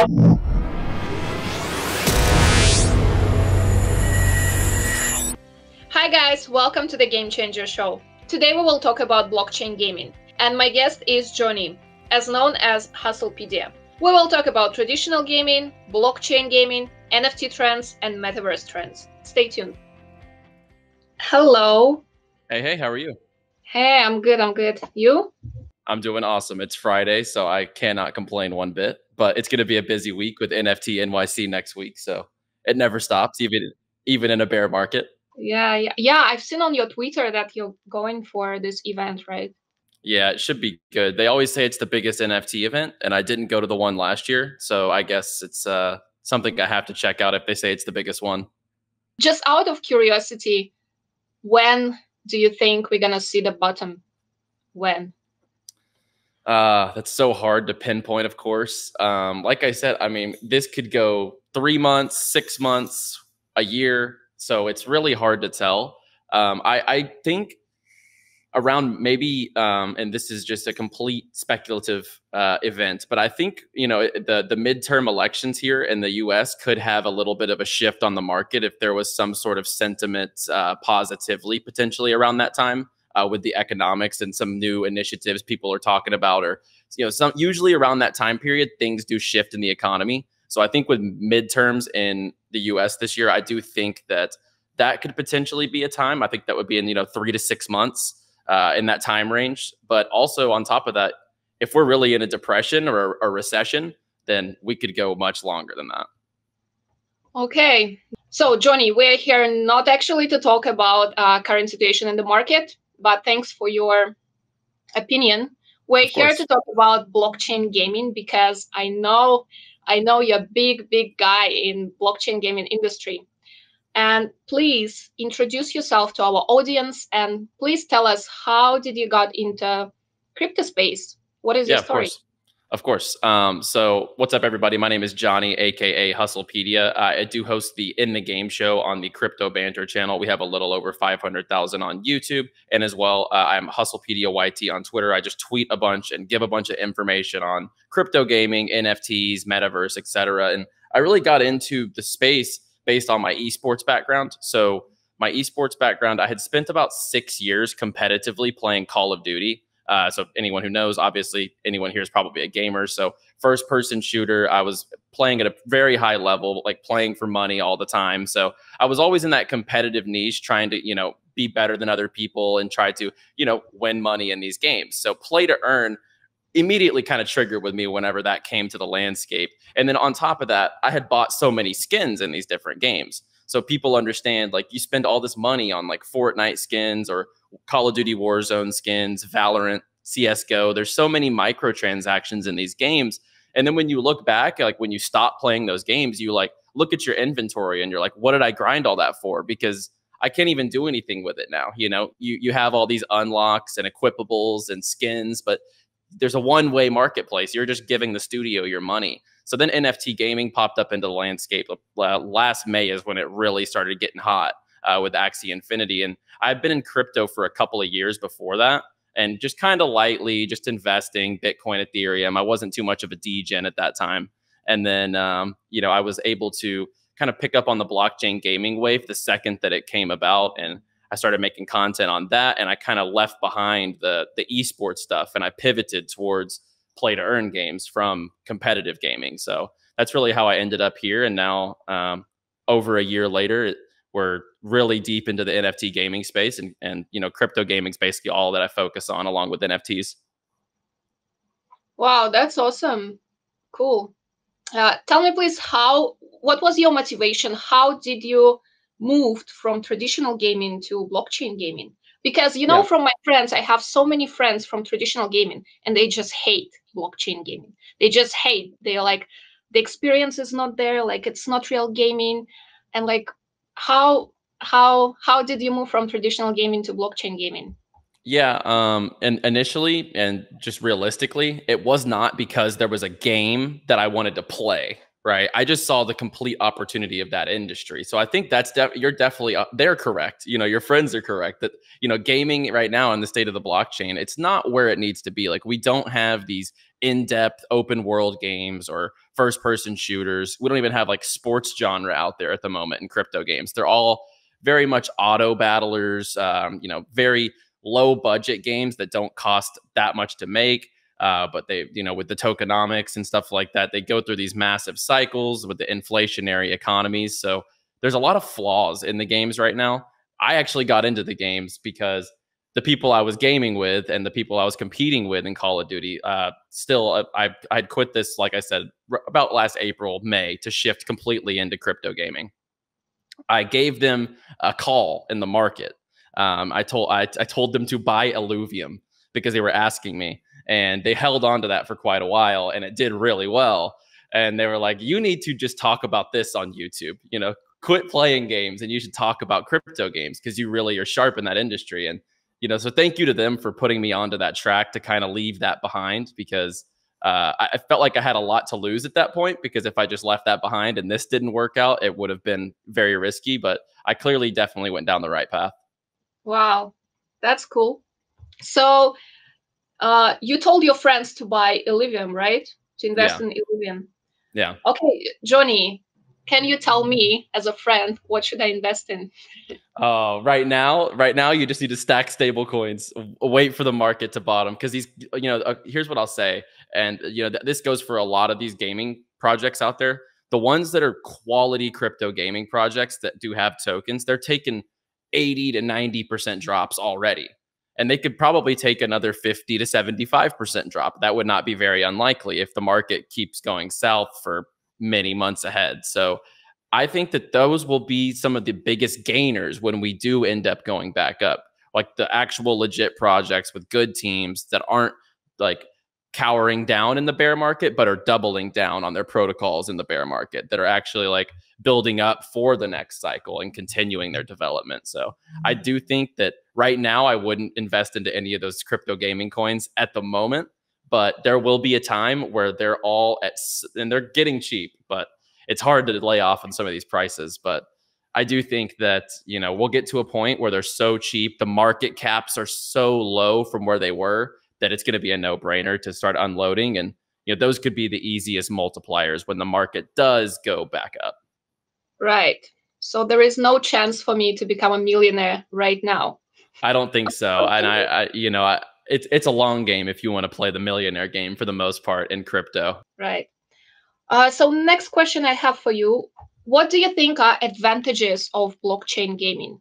Hi guys, welcome to the Game Changer Show. Today we will talk about blockchain gaming, and my guest is Jonny, as known as Hustlepedia. We will talk about traditional gaming, blockchain gaming, NFT trends, and metaverse trends. Stay tuned. Hello. Hey, hey, how are you? Hey, I'm good. I'm good. You? I'm doing awesome. It's Friday, so I cannot complain one bit. But it's going to be a busy week with NFT NYC next week, so it never stops, even even in a bear market. Yeah, yeah, yeah. I've seen on your Twitter that you're going for this event, right? Yeah, it should be good. They always say it's the biggest NFT event, and I didn't go to the one last year, so I guess it's uh, something I have to check out if they say it's the biggest one. Just out of curiosity, when do you think we're gonna see the bottom? When? Uh, that's so hard to pinpoint, of course. Um, like I said, I mean, this could go three months, six months, a year. So it's really hard to tell. Um, I, I think around maybe, um, and this is just a complete speculative uh, event, but I think you know the the midterm elections here in the U.S. could have a little bit of a shift on the market if there was some sort of sentiment uh, positively potentially around that time uh, with the economics and some new initiatives people are talking about, or you know, some usually around that time period things do shift in the economy. So I think with midterms in the U.S. this year, I do think that that could potentially be a time. I think that would be in you know three to six months uh, in that time range. But also on top of that, if we're really in a depression or a, a recession, then we could go much longer than that. Okay. So, Jonny, we're here not actually to talk about uh, current situation in the market, but thanks for your opinion. We're here to talk about blockchain gaming because I know I know you're a big, big guy in blockchain gaming industry. And please introduce yourself to our audience and please tell us how did you got into crypto space? What is yeah, your story? Of course. Of course. Um, so, what's up, everybody? My name is Jonny, aka Hustlepedia. Uh, I do host the In the Game show on the Crypto Banter channel. We have a little over 500,000 on YouTube. And as well, uh, I'm Hustlepedia YT on Twitter. I just tweet a bunch and give a bunch of information on crypto gaming, NFTs, metaverse, etc. And I really got into the space based on my esports background. So, my esports background, I had spent about six years competitively playing Call of Duty. Uh, so anyone who knows, obviously, anyone here is probably a gamer. So first person shooter, I was playing at a very high level, like playing for money all the time. So I was always in that competitive niche, trying to, you know, be better than other people and try to, you know, win money in these games. So play to earn immediately kind of triggered with me whenever that came to the landscape. And then on top of that, I had bought so many skins in these different games. So people understand like you spend all this money on like Fortnite skins or Call of Duty Warzone skins, Valorant, CSGO. There's so many microtransactions in these games. And then when you look back, like when you stop playing those games, you like look at your inventory and you're like, what did I grind all that for? Because I can't even do anything with it now. You know, you you have all these unlocks and equipables and skins, but there's a one-way marketplace. You're just giving the studio your money. So then NFT gaming popped up into the landscape. Uh, last May is when it really started getting hot uh, with Axie Infinity. And I've been in crypto for a couple of years before that and just kind of lightly just investing Bitcoin, Ethereum. I wasn't too much of a degen at that time. And then, um, you know, I was able to kind of pick up on the blockchain gaming wave the second that it came about. And I started making content on that. And I kind of left behind the, the esports stuff and I pivoted towards play to earn games from competitive gaming. So that's really how I ended up here. And now, um, over a year later, we're really deep into the NFT gaming space and and you know crypto gaming is basically all that I focus on along with NFTs. Wow, that's awesome. Cool. Uh, tell me please how what was your motivation? How did you moved from traditional gaming to blockchain gaming? Because you know yeah. from my friends, I have so many friends from traditional gaming and they just hate blockchain gaming. They just hate. They're like the experience is not there, like it's not real gaming and like how how how did you move from traditional gaming to blockchain gaming? Yeah, um, and initially, and just realistically, it was not because there was a game that I wanted to play. Right, I just saw the complete opportunity of that industry. So I think that's def- you're definitely uh, they're correct. You know, your friends are correct that you know gaming right now in the state of the blockchain, it's not where it needs to be. Like we don't have these in-depth open world games or first person shooters. We don't even have like sports genre out there at the moment in crypto games. They're all very much auto battlers, um, you know, very low budget games that don't cost that much to make. Uh, but they, you know, with the tokenomics and stuff like that, they go through these massive cycles with the inflationary economies. So there's a lot of flaws in the games right now. I actually got into the games because the people I was gaming with and the people I was competing with in Call of Duty, uh, still, uh, I I'd quit this, like I said, r- about last April, May, to shift completely into crypto gaming. I gave them a call in the market. Um, I told I, I told them to buy Illuvium because they were asking me, and they held on to that for quite a while, and it did really well. And they were like, "You need to just talk about this on YouTube. You know, quit playing games, and you should talk about crypto games because you really are sharp in that industry." And you know, so thank you to them for putting me onto that track to kind of leave that behind because uh, I, I, felt like I had a lot to lose at that point because if I just left that behind and this didn't work out, it would have been very risky. But I clearly definitely went down the right path. Wow, that's cool. So uh, you told your friends to buy Illuvium, right? To invest yeah. in Illuvium. Yeah. Okay, Jonny, can you tell me as a friend what should I invest in? Uh, right now, right now, you just need to stack stable coins. Wait for the market to bottom because these, you know, uh, here's what I'll say, and you know, th- this goes for a lot of these gaming projects out there. The ones that are quality crypto gaming projects that do have tokens, they're taking 80 to 90 percent drops already, and they could probably take another 50 to 75 percent drop. That would not be very unlikely if the market keeps going south for many months ahead. So I think that those will be some of the biggest gainers when we do end up going back up. Like the actual legit projects with good teams that aren't like cowering down in the bear market, but are doubling down on their protocols in the bear market that are actually like building up for the next cycle and continuing their development. So I mm-hmm. do think that right now I wouldn't invest into any of those crypto gaming coins at the moment but there will be a time where they're all at and they're getting cheap but it's hard to lay off on some of these prices. But i do think that you know we'll get to a point where they're so cheap the market caps are so low from where they were that it's going to be a no-brainer to start unloading and you know those could be the easiest multipliers when the market does go back up. Right. So there is no chance for me to become a millionaire right now i don't think so and I, I you know I, it's it's a long game if you want to play the millionaire game for the most part in crypto. Right. Uh, so next question I have for you: What do you think are advantages of blockchain gaming?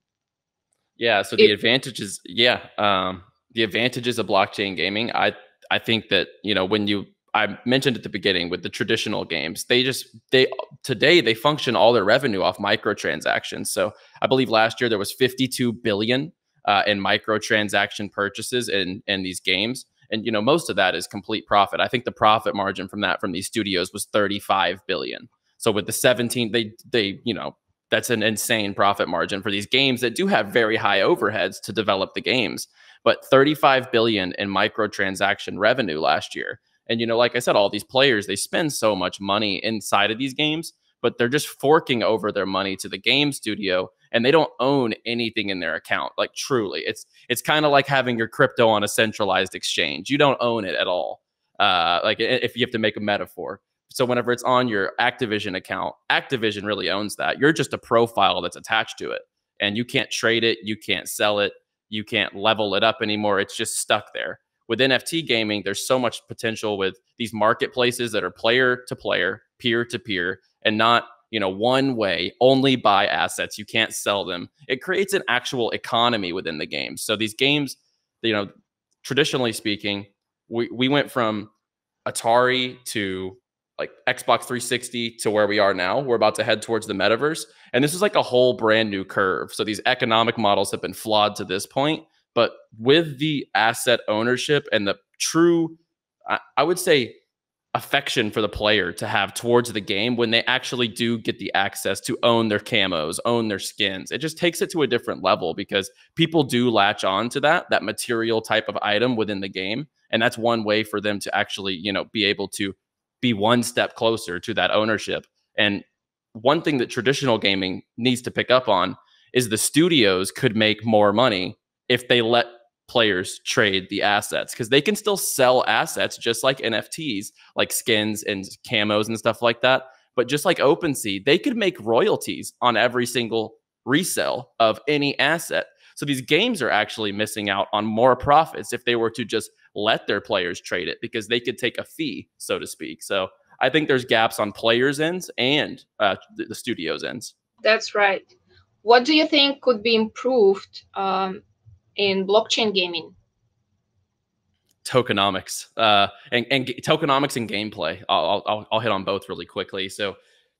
Yeah. So the it, advantages, yeah, um, the advantages of blockchain gaming. I I think that you know when you I mentioned at the beginning with the traditional games, they just they today they function all their revenue off microtransactions. So I believe last year there was 52 billion uh, and microtransaction purchases in in these games. And you know, most of that is complete profit. I think the profit margin from that from these studios was 35 billion. So with the 17, they they you know that's an insane profit margin for these games that do have very high overheads to develop the games. But 35 billion in microtransaction revenue last year. And you know, like I said, all these players they spend so much money inside of these games, but they're just forking over their money to the game studio and they don't own anything in their account like truly. It's it's kind of like having your crypto on a centralized exchange. You don't own it at all. Uh, like if you have to make a metaphor. So whenever it's on your activision account activision really owns that. You're just a profile that's attached to it and you can't trade it you can't sell it you can't level it up anymore. It's just stuck there. With nft gaming there's so much potential with these marketplaces that are player to player peer to peer and not you know one way only buy assets you can't sell them. It creates an actual economy within the game. So these games you know traditionally speaking we, we went from atari to like xbox 360 to where we are now. We're about to head towards the metaverse. And this is like a whole brand new curve. So these economic models have been flawed to this point. But with the asset ownership and the true I, I would say affection for the player to have towards the game when they actually do get the access to own their camos, own their skins. It just takes it to a different level because people do latch on to that that material type of item within the game and that's one way for them to actually, you know, be able to be one step closer to that ownership. And one thing that traditional gaming needs to pick up on is the studios could make more money if they let players trade the assets because they can still sell assets just like NFTs, like skins and camos and stuff like that. But just like OpenSea, they could make royalties on every single resale of any asset. So these games are actually missing out on more profits if they were to just let their players trade it because they could take a fee, so to speak. So I think there's gaps on players' ends and uh, the, studio's ends. That's right. What do you think could be improved um, in blockchain gaming? Tokenomics uh, and, and tokenomics and gameplay. I'll, I'll, I'll hit on both really quickly. So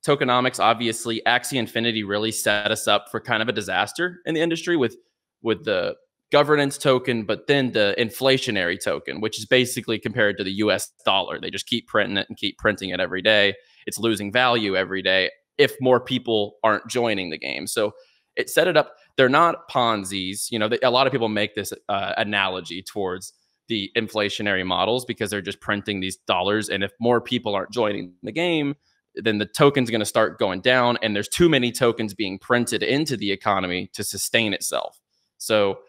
tokenomics, obviously, Axie Infinity really set us up for kind of a disaster in the industry with with the governance token, but then the inflationary token, which is basically compared to the US dollar. They just keep printing it and keep printing it every day. It's losing value every day if more people aren't joining the game. So it set it up. They're not Ponzi's. You know, they, a lot of people make this uh, analogy towards the inflationary models because they're just printing these dollars. And if more people aren't joining the game, then the token's going to start going down. And there's too many tokens being printed into the economy to sustain itself. So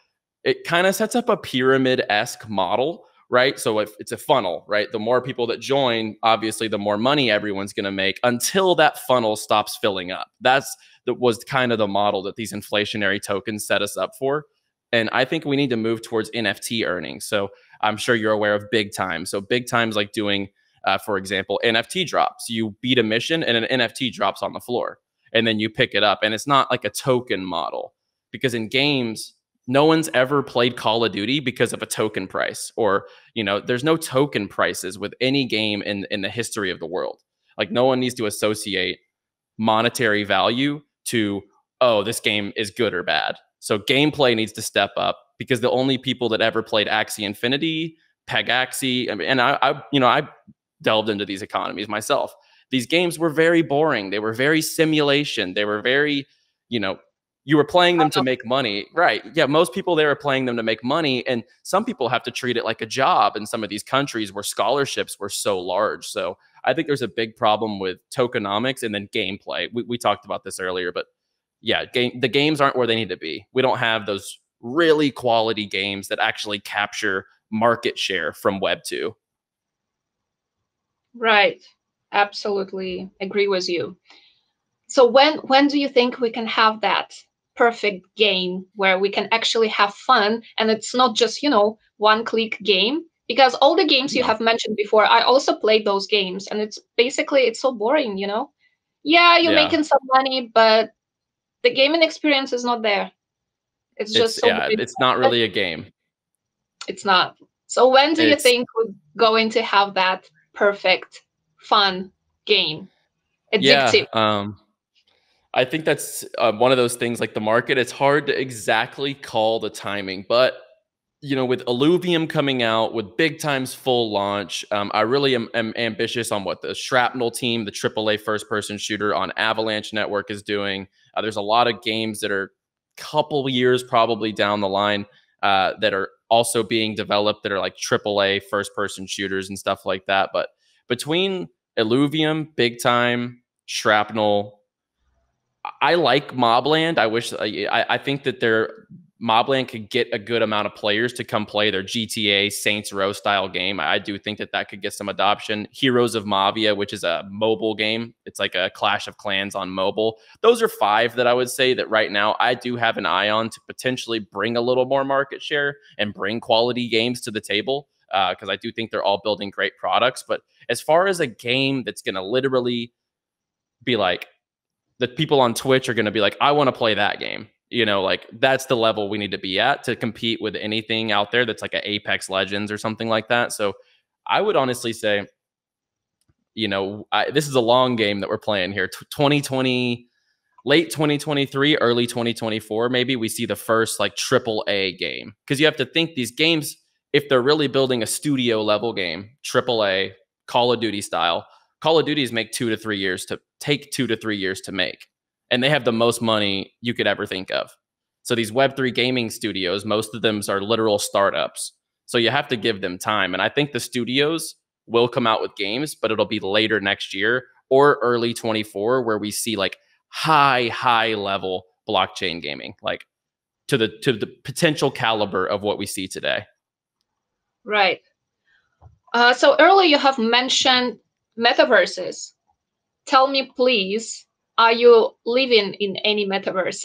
it kind of sets up a pyramid esque model, right? So if it's a funnel, right? The more people that join, obviously, the more money everyone's going to make until that funnel stops filling up. That's that was kind of the model that these inflationary tokens set us up for. And I think we need to move towards NFT earnings. So I'm sure you're aware of Big Time. So big times like doing, uh, for example, NFT drops. You beat a mission and an NFT drops on the floor, and then you pick it up. And it's not like a token model because in games no one's ever played Call of Duty because of a token price or you know there's no token prices with any game in in the history of the world like no one needs to associate monetary value to oh this game is good or bad. So gameplay needs to step up because the only people that ever played Axie Infinity Pegaxy and I, I you know I delved into these economies myself. These games were very boring. They were very simulation. They were very you know you were playing them to uh-huh. make money. Right. Yeah most people there are playing them to make money and some people have to treat it like a job in some of these countries where scholarships were so large. So i think there's a big problem with tokenomics and then gameplay. We, we talked about this earlier but yeah game, the games aren't where they need to be. We don't have those really quality games that actually capture market share from web 2 right. Absolutely agree with you. So when when do you think we can have that perfect game where we can actually have fun and it's not just you know one click game. Because all the games you have mentioned before i also played those games and it's basically it's so boring you know? Yeah you're yeah. making some money but the gaming experience is not there. It's just it's, so yeah it's not really a game. It's not. So when do it's, you think we're going to have that perfect fun game? Addictive. yeah, um I think that's uh, one of those things like the market. It's hard to exactly call the timing, but you know, with Illuvium coming out with big times full launch, um, I really am, am, ambitious on what the Shrapnel team, the AAA first person shooter on Avalanche Network, is doing. Uh, there's a lot of games that are couple years probably down the line uh, that are also being developed that are like AAA first person shooters and stuff like that. But between Illuvium, Big Time, Shrapnel, I like Mobland. I wish I, I think that their Mobland could get a good amount of players to come play their GTA Saints Row style game. I do think that that could get some adoption. Heroes of Mavia, which is a mobile game, it's like a Clash of Clans on mobile. Those are five that I would say that right now I do have an eye on to potentially bring a little more market share and bring quality games to the table because uh, I do think they're all building great products. But as far as a game that's going to literally be like the people on Twitch are going to be like, I want to play that game. You know, like that's the level we need to be at to compete with anything out there that's like an Apex Legends or something like that. So I would honestly say, you know, I, this is a long game that we're playing here. 2020, late 2023, early 2024, maybe we see the first like triple A game. Because you have to think these games, if they're really building a studio level game, triple A, Call of Duty style, Call of Duties make two to three years to take two to three years to make. And they have the most money you could ever think of. So these Web3 gaming studios, most of them are literal startups. So you have to give them time. And I think the studios will come out with games, but it'll be later next year or early 24 where we see like high, high level blockchain gaming, like to the to the potential caliber of what we see today. Right. Uh, so earlier you have mentioned metaverses. Tell me, please, are you living in any metaverse?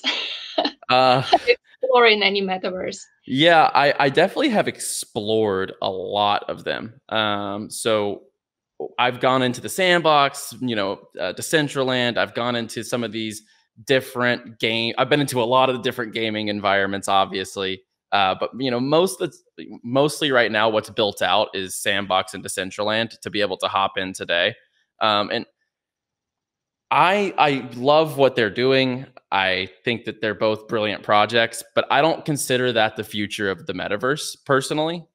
uh, exploring any metaverse? Yeah, I, I definitely have explored a lot of them. Um, so I've gone into the sandbox, you know, uh, Decentraland. I've gone into some of these different game. I've been into a lot of the different gaming environments, obviously. Uh, but you know, most mostly right now, what's built out is Sandbox and Decentraland to be able to hop in today. Um, and I I love what they're doing. I think that they're both brilliant projects, but I don't consider that the future of the metaverse personally.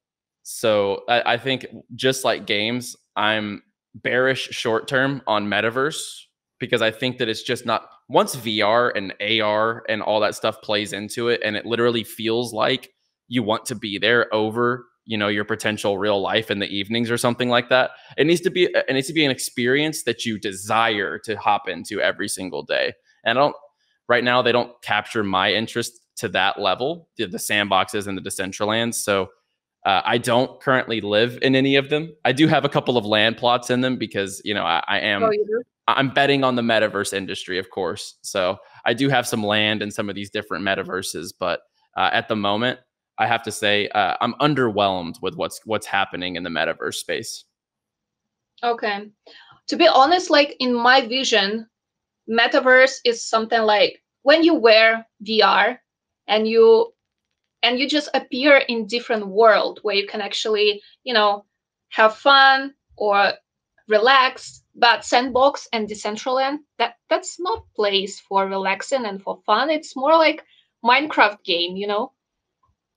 So I, I think just like games, I'm bearish short term on metaverse because I think that it's just not once VR and AR and all that stuff plays into it and it literally feels like you want to be there over you know your potential real life in the evenings or something like that it needs to be it needs to be an experience that you desire to hop into every single day. And i don't right now they don't capture my interest to that level the, the sandboxes and the decentralands. So uh, i don't currently live in any of them. I do have a couple of land plots in them because you know i, I am oh, i'm betting on the metaverse industry of course. So i do have some land in some of these different metaverses but uh, at the moment I have to say uh, I'm underwhelmed with what's what's happening in the metaverse space. Okay, to be honest, like in my vision, metaverse is something like when you wear VR and you and you just appear in different world where you can actually you know have fun or relax but sandbox and decentraland that that's not place for relaxing and for fun it's more like minecraft game you know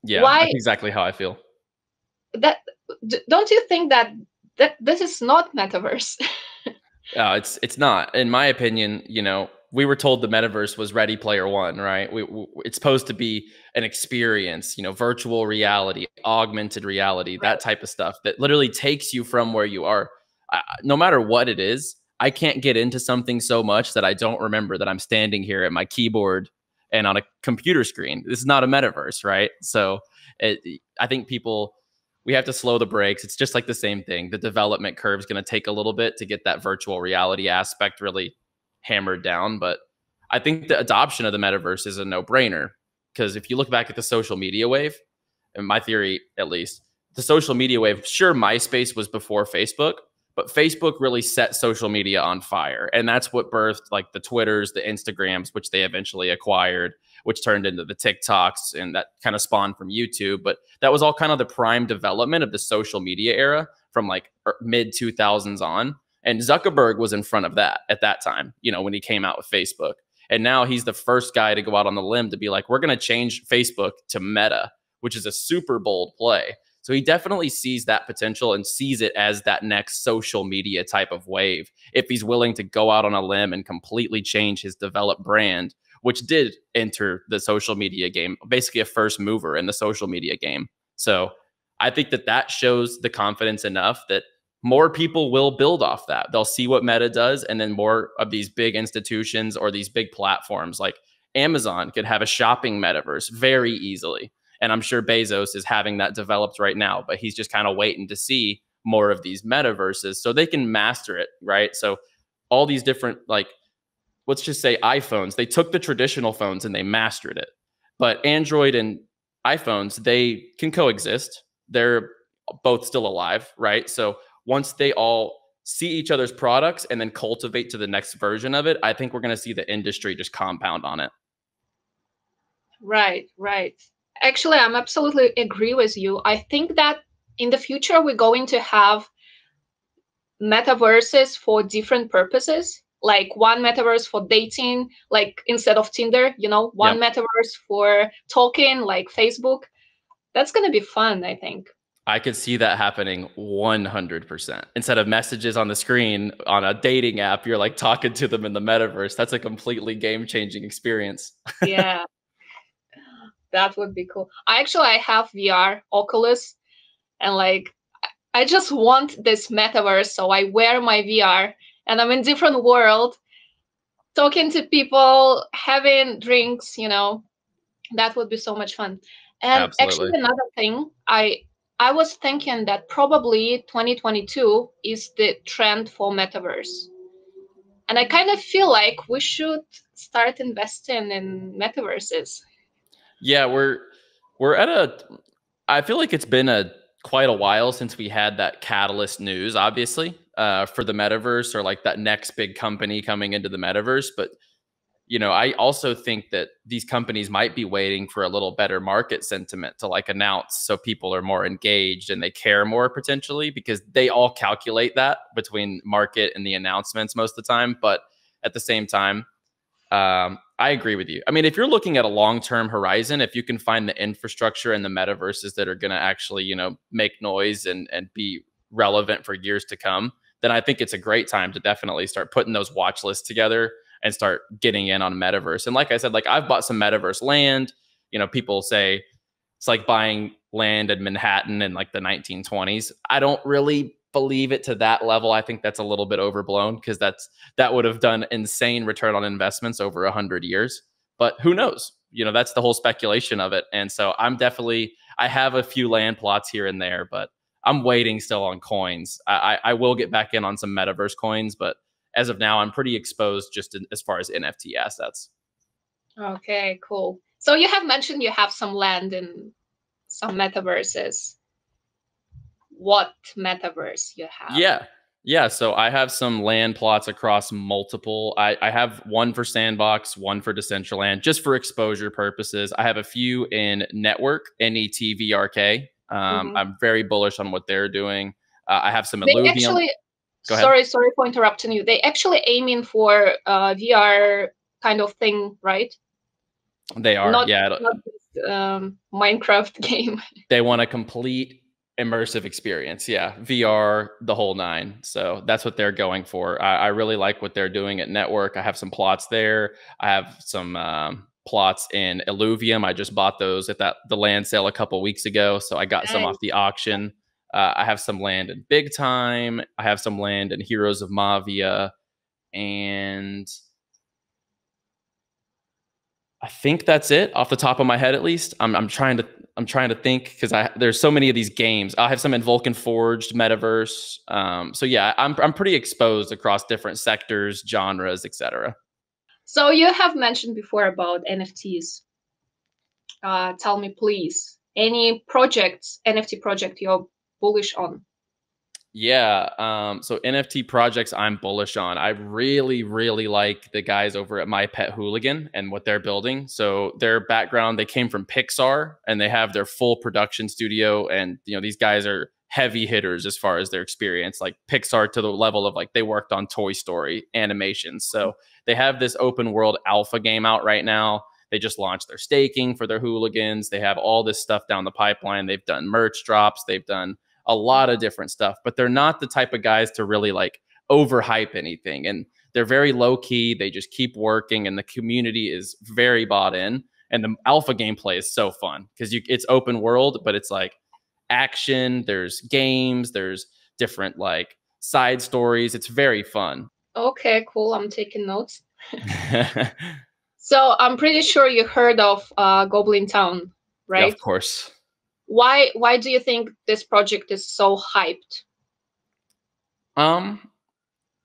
yeah, Why, exactly how I feel. That don't you think that that this is not metaverse? uh, it's it's not. In my opinion, you know, we were told the metaverse was Ready Player One, right? We, we, it's supposed to be an experience, you know, virtual reality, augmented reality, right. that type of stuff that literally takes you from where you are. Uh, no matter what it is, I can't get into something so much that I don't remember that I'm standing here at my keyboard and on a computer screen. This is not a metaverse, right? So it, I think people we have to slow the brakes. It's just like the same thing. The development curve is going to take a little bit to get that virtual reality aspect really hammered down, but I think the adoption of the metaverse is a no-brainer because if you look back at the social media wave, in my theory at least, the social media wave, sure MySpace was before Facebook, but Facebook really set social media on fire. And that's what birthed like the Twitters, the Instagrams, which they eventually acquired, which turned into the TikToks and that kind of spawned from YouTube. But that was all kind of the prime development of the social media era from like er, mid 2000s on. And Zuckerberg was in front of that at that time, you know, when he came out with Facebook. And now he's the first guy to go out on the limb to be like, we're going to change Facebook to Meta, which is a super bold play. So he definitely sees that potential and sees it as that next social media type of wave. If he's willing to go out on a limb and completely change his developed brand, which did enter the social media game, basically a first mover in the social media game. So I think that that shows the confidence enough that more people will build off that. They'll see what Meta does, and then more of these big institutions or these big platforms like Amazon could have a shopping metaverse very easily. And I'm sure Bezos is having that developed right now, but he's just kind of waiting to see more of these metaverses so they can master it, right? So all these different like let's just say iPhones, they took the traditional phones and they mastered it. But Android and iPhones, they can coexist. They're both still alive, right? So once they all see each other's products and then cultivate to the next version of it, I think we're going to see the industry just compound on it. Right, right. Actually, I'm absolutely agree with you. I think that in the future we're going to have metaverses for different purposes like one metaverse for dating like instead of tinder you know one yep. metaverse for talking like facebook. That's going to be fun i think. I could see that happening 100% instead of messages on the screen on a dating app you're like talking to them in the metaverse. That's a completely game changing experience. Yeah that would be cool. I actually I have VR Oculus, and like I just want this metaverse. So I wear my VR, and I'm in different world, talking to people, having drinks, you know, That would be so much fun. And Absolutely. actually, another thing, I I was thinking that probably 2022 is the trend for metaverse. And I kind of feel like we should start investing in metaverses. Yeah, we're we're at a I feel like it's been a quite a while since we had that catalyst news, obviously, uh, for the metaverse or like that next big company coming into the metaverse. But you know, I also think that these companies might be waiting for a little better market sentiment to like announce so people are more engaged and they care more potentially because they all calculate that between market and the announcements most of the time. But at the same time, um, I agree with you. I mean, if you're looking at a long term horizon, if you can find the infrastructure and the metaverses that are going to actually, you know, make noise and and be relevant for years to come, then I think it's a great time to definitely start putting those watch lists together and start getting in on metaverse. And like I said, like I've bought some metaverse land. You know, people say it's like buying land in Manhattan in like the 1920s. I don't really believe it to that level. I think that's a little bit overblown because that's that would have done insane return on investments over a hundred years. But who knows? You know, that's the whole speculation of it. And so I'm definitely I have a few land plots here and there, but I'm waiting still on coins. I, I, will get back in on some metaverse coins, but as of now, I'm pretty exposed just in, as far as NFT assets. Okay, cool. So you have mentioned you have some land in some metaverses. What metaverse you have? Yeah. Yeah, so I have some land plots across multiple. I, I have one for Sandbox, one for Decentraland, just for exposure purposes. I have a few in Network, NETVRK. Um, mm-hmm. I'm very bullish on what they're doing. Uh, I have some they Illuvium. Actually, sorry, sorry for interrupting you. They actually aiming for uh, VR kind of thing, right? They are, not, yeah. Not this, um, Minecraft game. They want a complete immersive experience, yeah, VR, the whole nine. So that's what they're going for. I, I, really like what they're doing at Network. I have some plots there. I have some um, plots in Illuvium. I just bought those at that the land sale a couple weeks ago, so I got nice. some off the auction. Uh, I have some land in Big Time. I have some land in Heroes of Mavia, and I think that's it off the top of my head. At least I'm, I'm trying to I'm trying to think because I there's so many of these games. I have some in Vulcan Forged, Metaverse. Um, so yeah, I'm I'm pretty exposed across different sectors, genres, etc. So you have mentioned before about NFTs. Uh, tell me, please, any projects, NFT project you're bullish on? Yeah. Um, so NFT projects I'm bullish on. I really, really like the guys over at My Pet Hooligan and what they're building. So their background, they came from Pixar and they have their full production studio. And, you know, these guys are heavy hitters as far as their experience, like Pixar to the level of like they worked on Toy Story animations. So they have this open world alpha game out right now. They just launched their staking for their hooligans. They have all this stuff down the pipeline. They've done merch drops. They've done a lot of different stuff, but they're not the type of guys to really like overhype anything. And they're very low key. They just keep working, and the community is very bought in. And the alpha gameplay is so fun because you it's open world, but it's like action. There's games. There's different like side stories. It's very fun. Okay, cool. I'm taking notes. so I'm pretty sure you heard of uh, Goblin Town, right? Yeah, of course why why do you think this project is so hyped? Um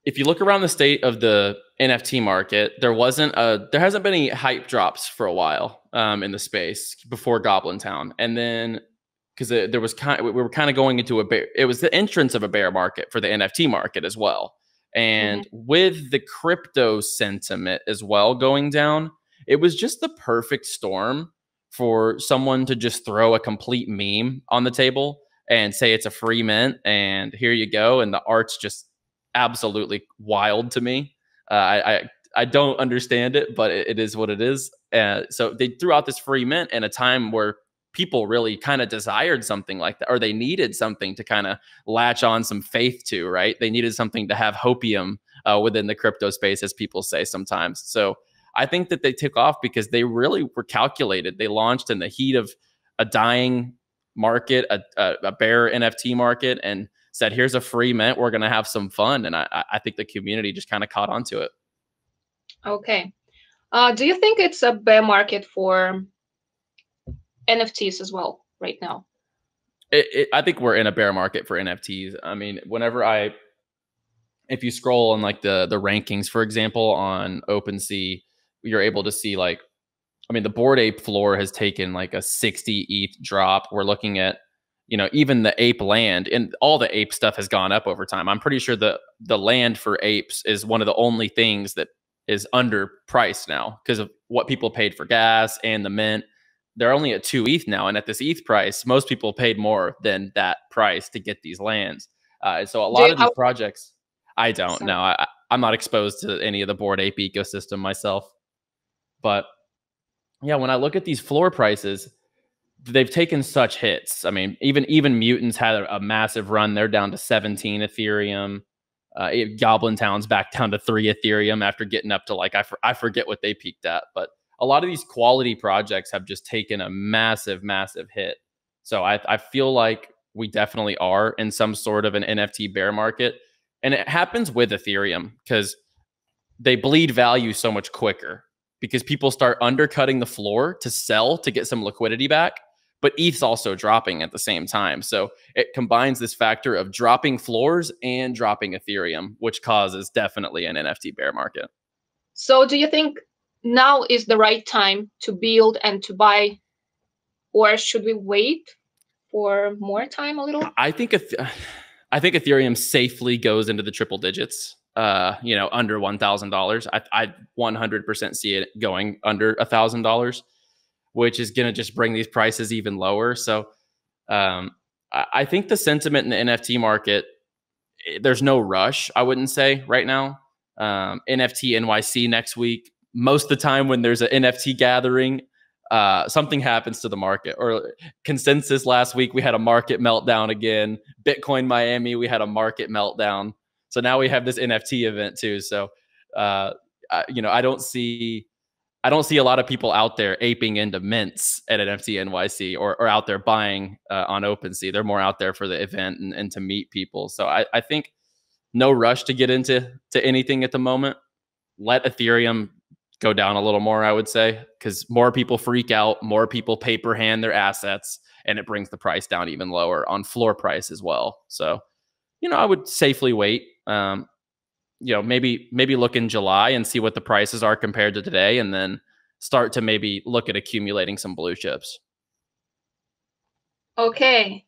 if you look around the state of the nft market there wasn't a there hasn't been any hype drops for a while um, in the space before goblin town. And then because there was kind we were kind of going into a bear it was the entrance of a bear market for the nft market as well. And mm-hmm. with the crypto sentiment as well going down it was just the perfect storm for someone to just throw a complete meme on the table and say it's a free mint and here you go and the art's just absolutely wild to me. Uh, I, I, I don't understand it but it, it is what it is. Uh, so they threw out this free mint in a time where people really kind of desired something like that or they needed something to kind of latch on some faith to right? They needed something to have hopium uh, within the crypto space as people say sometimes. So I think that they took off because they really were calculated. They launched in the heat of a dying market, a, a, a bear NFT market, and said, "Here's a free mint. We're going to have some fun." And I, I think the community just kind of caught on to it. Okay. Uh, do you think it's a bear market for NFTs as well right now? It, it, I think we're in a bear market for NFTs. I mean, whenever I, if you scroll on like the the rankings, for example, on OpenSea, you're able to see like, I mean, the Bored Ape floor has taken like a 60 ETH drop. We're looking at, you know, even the ape land and all the ape stuff has gone up over time. I'm pretty sure the the land for apes is one of the only things that is underpriced now because of what people paid for gas and the mint they're only at two ETH now, and at this ETH price, most people paid more than that price to get these lands. Uh, so a lot of these projects, I don't know. I, I'm not exposed to any of the Bored Ape ecosystem myself, but yeah, when I look at these floor prices, they've taken such hits. I mean, even even mutants had a, a massive run. They're down to 17 Ethereum. Uh, Goblin Town's back down to three Ethereum after getting up to like I, for, I forget what they peaked at, but a lot of these quality projects have just taken a massive, massive hit. So I, I feel like we definitely are in some sort of an NFT bear market. And it happens with Ethereum because they bleed value so much quicker because people start undercutting the floor to sell to get some liquidity back. But ETH's also dropping at the same time. So it combines this factor of dropping floors and dropping Ethereum, which causes definitely an NFT bear market. So do you think now is the right time to build and to buy or should we wait for more time a little i think if i think ethereum safely goes into the triple digits uh you know under $1000 i i 100% see it going under a $1000 which is going to just bring these prices even lower so um I, I think the sentiment in the nft market eh, there's no rush i wouldn't say right now um, nft nyc next week most of the time when there's an NFT gathering, uh, something happens to the market. Or consensus last week, we had a market meltdown again. Bitcoin Miami, we had a market meltdown. So now we have this NFT event too. So, uh, I, you know, I don't see, I don't see a lot of people out there aping into mints at NFT NYC or, or out there buying uh, on OpenSea. They're more out there for the event and, and to meet people. So I, I think no rush to get into to anything at the moment. Let Ethereum go down a little more, I would say, because more people freak out, more people paper hand their assets, and it brings the price down even lower on floor price as well. So, you know, I would safely wait. Um, you know, maybe maybe look in July and see what the prices are compared to today, and then start to maybe look at accumulating some blue chips. Okay.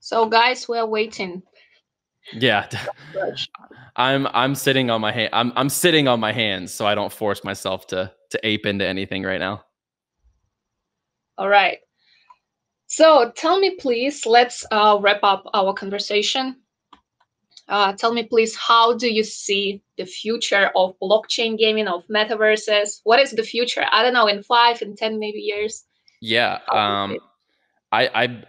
So guys, we're waiting. Yeah. I'm I'm sitting on my hand I'm I'm sitting on my hands so I don't force myself to to ape into anything right now. All right. So tell me please, let's uh, wrap up our conversation. Uh, tell me please, how do you see the future of blockchain gaming, of metaverses? What is the future? I don't know, in five, in ten, maybe years. Yeah, um, I I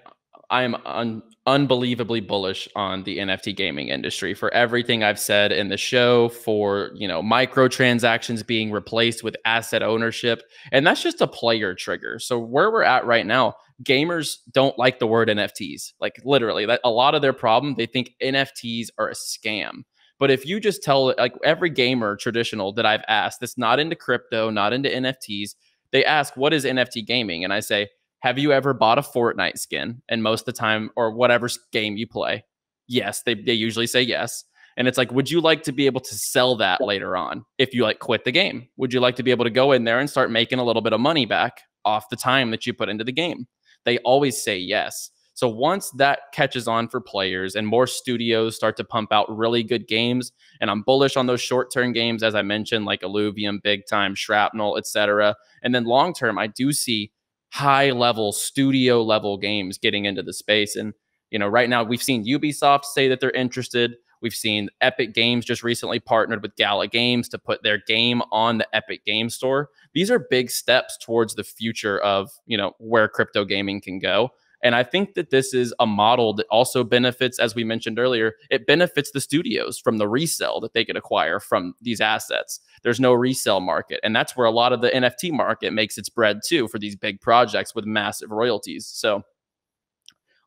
I am un- unbelievably bullish on the NFT gaming industry for everything I've said in the show for, you know, microtransactions being replaced with asset ownership. And that's just a player trigger. So where we're at right now, gamers don't like the word NFTs. Like literally, that a lot of their problem, they think NFTs are a scam. But if you just tell like every gamer traditional that I've asked that's not into crypto, not into NFTs, they ask, what is NFT gaming? And I say, have you ever bought a Fortnite skin? And most of the time, or whatever game you play, yes, they, they usually say yes. And it's like, would you like to be able to sell that later on if you like quit the game? Would you like to be able to go in there and start making a little bit of money back off the time that you put into the game? They always say yes. So once that catches on for players and more studios start to pump out really good games, and I'm bullish on those short-term games as I mentioned, like Illuvium, Big Time, Shrapnel, etc. And then long term, I do see high level studio level games getting into the space. And, you know, right now we've seen Ubisoft say that they're interested. We've seen Epic Games just recently partnered with Gala Games to put their game on the Epic Game Store. These are big steps towards the future of, you know, where crypto gaming can go. And I think that this is a model that also benefits, as we mentioned earlier, it benefits the studios from the resale that they could acquire from these assets. There's no resale market. And that's where a lot of the NFT market makes its bread too for these big projects with massive royalties. So,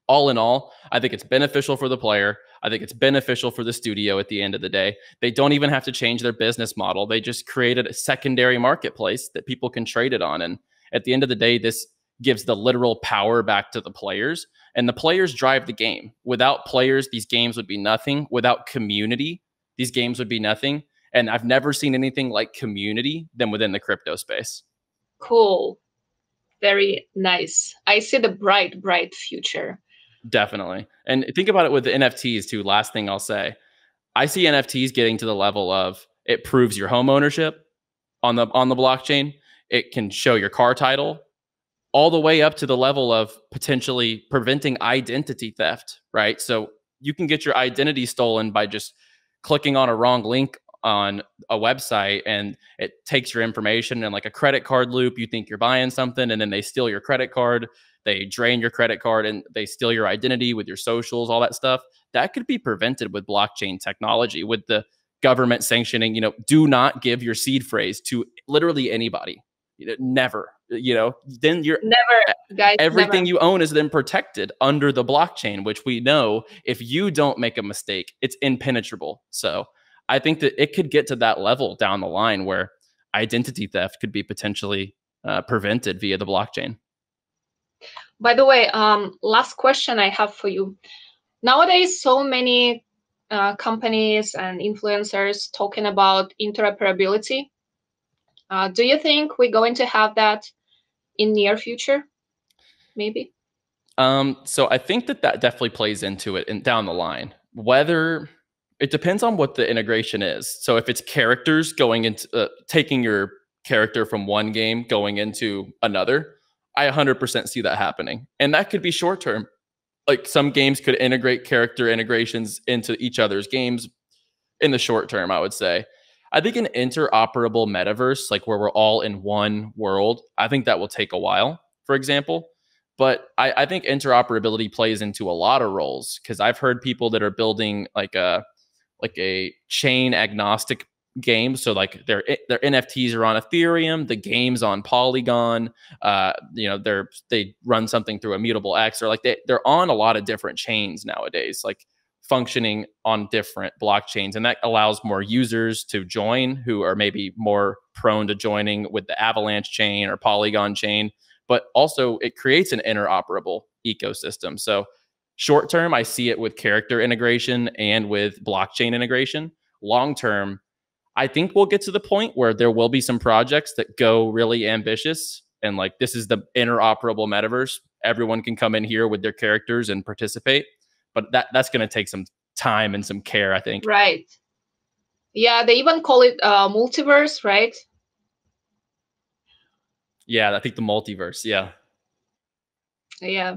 all in all, I think it's beneficial for the player. I think it's beneficial for the studio at the end of the day. They don't even have to change their business model. They just created a secondary marketplace that people can trade it on. And at the end of the day, this gives the literal power back to the players and the players drive the game. Without players, these games would be nothing. Without community, these games would be nothing. And I've never seen anything like community than within the crypto space. Cool. Very nice. I see the bright, bright future. Definitely. And think about it with the NFTs too. Last thing I'll say I see NFTs getting to the level of it proves your home ownership on the on the blockchain. It can show your car title all the way up to the level of potentially preventing identity theft, right? So you can get your identity stolen by just clicking on a wrong link on a website and it takes your information and like a credit card loop you think you're buying something and then they steal your credit card they drain your credit card and they steal your identity with your socials all that stuff that could be prevented with blockchain technology with the government sanctioning you know do not give your seed phrase to literally anybody never you know then you're never guys everything never. you own is then protected under the blockchain which we know if you don't make a mistake it's impenetrable so I think that it could get to that level down the line where identity theft could be potentially uh, prevented via the blockchain. By the way, um, last question I have for you. Nowadays, so many uh, companies and influencers talking about interoperability. Uh, do you think we're going to have that in near future? Maybe. Um, so I think that that definitely plays into it and down the line. Whether it depends on what the integration is. So if it's characters going into uh, taking your character from one game going into another, I 100% see that happening. And that could be short term. Like some games could integrate character integrations into each other's games in the short term, I would say. I think an interoperable metaverse, like where we're all in one world, I think that will take a while, for example. But I, I think interoperability plays into a lot of roles because I've heard people that are building like a like a chain agnostic game. So like their their NFTs are on Ethereum, the game's on Polygon. Uh, you know, they're they run something through Immutable X, or like they they're on a lot of different chains nowadays, like functioning on different blockchains, and that allows more users to join who are maybe more prone to joining with the Avalanche chain or Polygon chain. But also, it creates an interoperable ecosystem. So Short term, I see it with character integration and with blockchain integration. Long term, I think we'll get to the point where there will be some projects that go really ambitious and like this is the interoperable metaverse. Everyone can come in here with their characters and participate, but that that's going to take some time and some care, I think. Right. Yeah, they even call it uh, multiverse, right? Yeah, I think the multiverse. Yeah. Yeah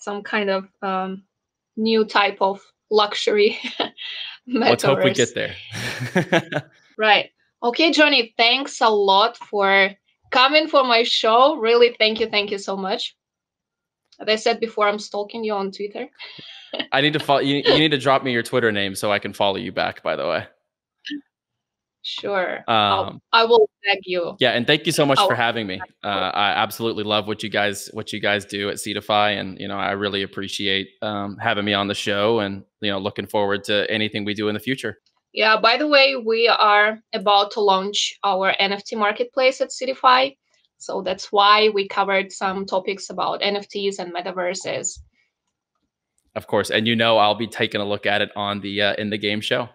some kind of um, new type of luxury Let's hope we get there. right. Okay, Jonny, thanks a lot for coming for my show. Really, thank you. Thank you so much. As I said before, I'm stalking you on Twitter. I need to follow you. You need to drop me your Twitter name so I can follow you back, by the way. Sure. Um, I will tag you. Yeah, and thank you so much oh. for having me. Uh, I absolutely love what you guys what you guys do at Seedify, and you know I really appreciate um, having me on the show, and you know looking forward to anything we do in the future. Yeah. By the way, we are about to launch our NFT marketplace at Seedify, so that's why we covered some topics about NFTs and metaverses. Of course, and you know I'll be taking a look at it on the uh, in the game show.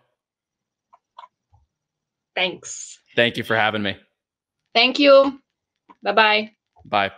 Thanks. Thank you for having me. Thank you. Bye-bye. Bye.